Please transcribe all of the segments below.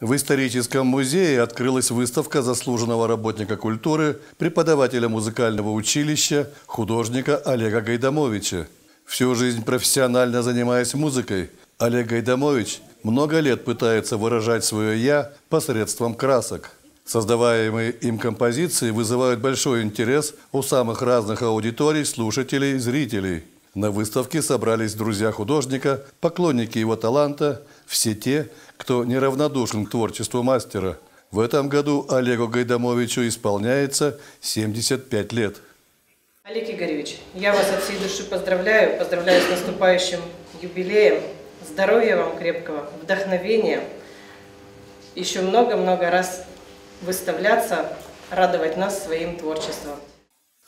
В историческом музее открылась выставка заслуженного работника культуры, преподавателя музыкального училища, художника Олега Гайдамовича. Всю жизнь профессионально занимаясь музыкой, Олег Гайдамович много лет пытается выражать свое «я» посредством красок. Создаваемые им композиции вызывают большой интерес у самых разных аудиторий, слушателей, зрителей. На выставке собрались друзья художника, поклонники его таланта, все те, кто неравнодушен к творчеству мастера. В этом году Олегу Гайдамовичу исполняется 75 лет. Олег Игоревич, я вас от всей души поздравляю, поздравляю с наступающим юбилеем, здоровья вам крепкого, вдохновения, еще много-много раз выставляться, радовать нас своим творчеством.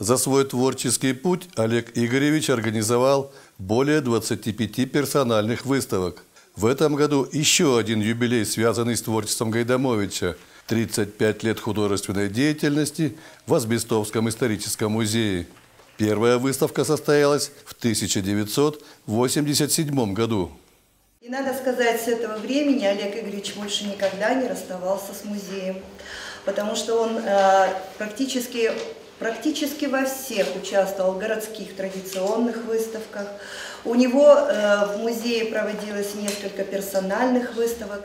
За свой творческий путь Олег Игоревич организовал более 25 персональных выставок. В этом году еще один юбилей, связанный с творчеством Гайдамовича – 35 лет художественной деятельности в Азбестовском историческом музее. Первая выставка состоялась в 1987 году. И надо сказать, с этого времени Олег Игоревич больше никогда не расставался с музеем, потому что он э, практически, практически во всех участвовал в городских традиционных выставках. У него э, в музее проводилось несколько персональных выставок.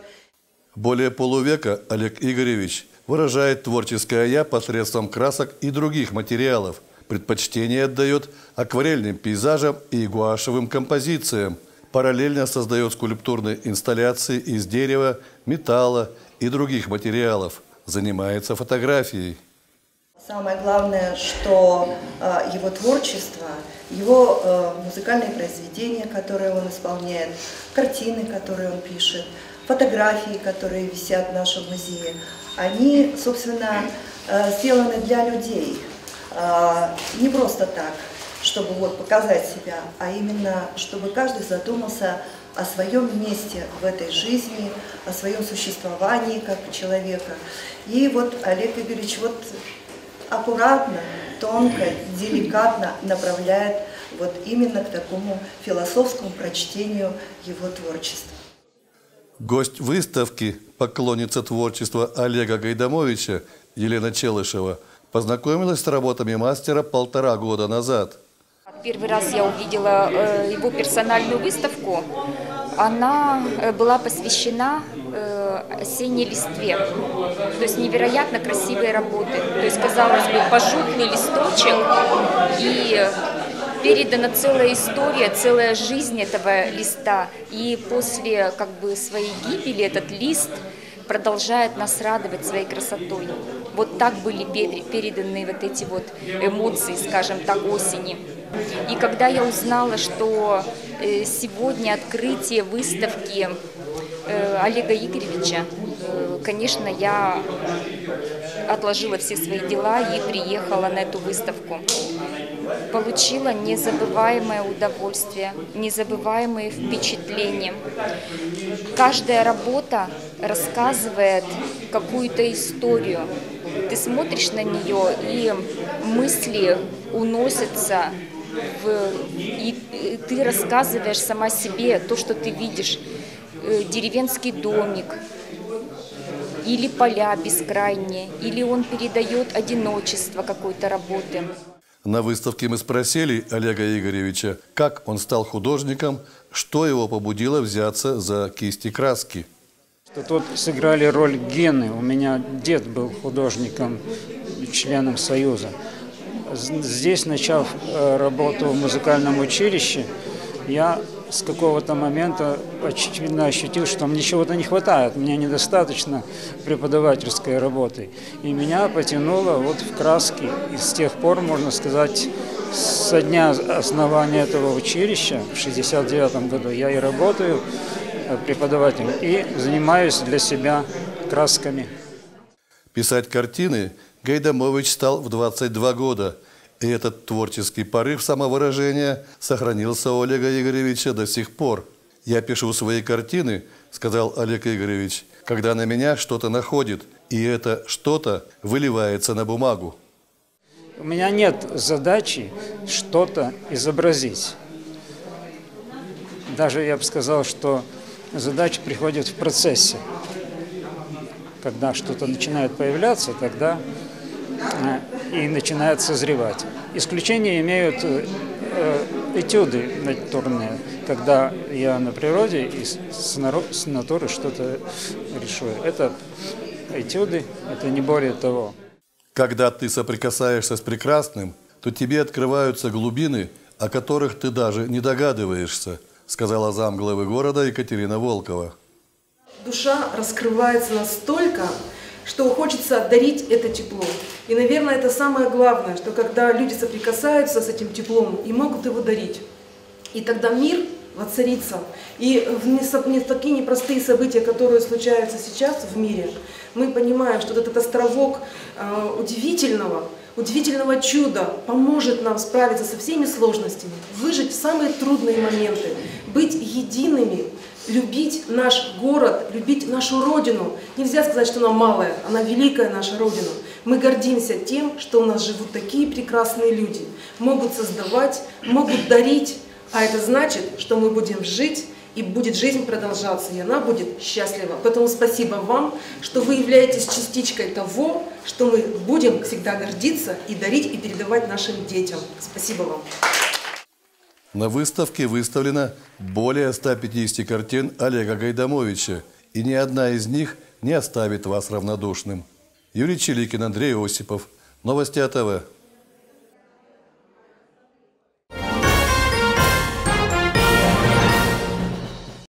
Более полувека Олег Игоревич выражает творческое «я» посредством красок и других материалов. Предпочтение отдает акварельным пейзажам и гуашевым композициям – параллельно создает скульптурные инсталляции из дерева, металла и других материалов, занимается фотографией. Самое главное, что э, его творчество, его э, музыкальные произведения, которые он исполняет, картины, которые он пишет, фотографии, которые висят в нашем музее, они, собственно, э, сделаны для людей. Э, не просто так чтобы вот показать себя, а именно, чтобы каждый задумался о своем месте в этой жизни, о своем существовании как человека. И вот Олег Игоревич вот аккуратно, тонко, деликатно направляет вот именно к такому философскому прочтению его творчества. Гость выставки, поклонница творчества Олега Гайдамовича Елена Челышева, познакомилась с работами мастера полтора года назад – Первый раз я увидела э, его персональную выставку. Она э, была посвящена э, осенней листве. То есть невероятно красивые работы. То есть, казалось бы, пожухлый листочек и передана целая история, целая жизнь этого листа. И после как бы своей гибели этот лист продолжает нас радовать своей красотой. Вот так были переданы вот эти вот эмоции, скажем так, осени. И когда я узнала, что сегодня открытие выставки э, Олега Игоревича, э, конечно, я отложила все свои дела и приехала на эту выставку. Получила незабываемое удовольствие, незабываемые впечатления. Каждая работа рассказывает какую-то историю. Ты смотришь на нее, и мысли уносятся в, и ты рассказываешь сама себе то, что ты видишь, э, деревенский домик, или поля бескрайние, или он передает одиночество какой-то работы. На выставке мы спросили Олега Игоревича, как он стал художником, что его побудило взяться за кисти краски. Тут сыграли роль гены. У меня дед был художником, членом Союза. Здесь, начав э, работу в музыкальном училище, я с какого-то момента очевидно ощутил, что мне чего-то не хватает, мне недостаточно преподавательской работы. И меня потянуло вот в краски. И с тех пор, можно сказать, со дня основания этого училища, в 69 году, я и работаю э, преподавателем, и занимаюсь для себя красками. Писать картины Гайдамович стал в 22 года. И этот творческий порыв самовыражения сохранился у Олега Игоревича до сих пор. «Я пишу свои картины», – сказал Олег Игоревич, – «когда на меня что-то находит, и это что-то выливается на бумагу». У меня нет задачи что-то изобразить. Даже я бы сказал, что задача приходит в процессе. когда что-то начинает появляться, тогда и начинает созревать. Исключение имеют э, этюды натурные, когда я на природе и с, натуры что-то рисую. Это этюды, это не более того. Когда ты соприкасаешься с прекрасным, то тебе открываются глубины, о которых ты даже не догадываешься, сказала замглавы города Екатерина Волкова. Душа раскрывается настолько, что хочется дарить это тепло. И, наверное, это самое главное, что когда люди соприкасаются с этим теплом и могут его дарить, и тогда мир воцарится. И в не такие непростые события, которые случаются сейчас в мире, мы понимаем, что этот островок э, удивительного, удивительного чуда поможет нам справиться со всеми сложностями, выжить в самые трудные моменты, быть едиными, любить наш город, любить нашу Родину. Нельзя сказать, что она малая, она великая наша Родина. Мы гордимся тем, что у нас живут такие прекрасные люди, могут создавать, могут дарить, а это значит, что мы будем жить и будет жизнь продолжаться, и она будет счастлива. Поэтому спасибо вам, что вы являетесь частичкой того, что мы будем всегда гордиться и дарить и передавать нашим детям. Спасибо вам. На выставке выставлено более 150 картин Олега Гайдамовича, и ни одна из них не оставит вас равнодушным. Юрий Чиликин, Андрей Осипов. Новости АТВ.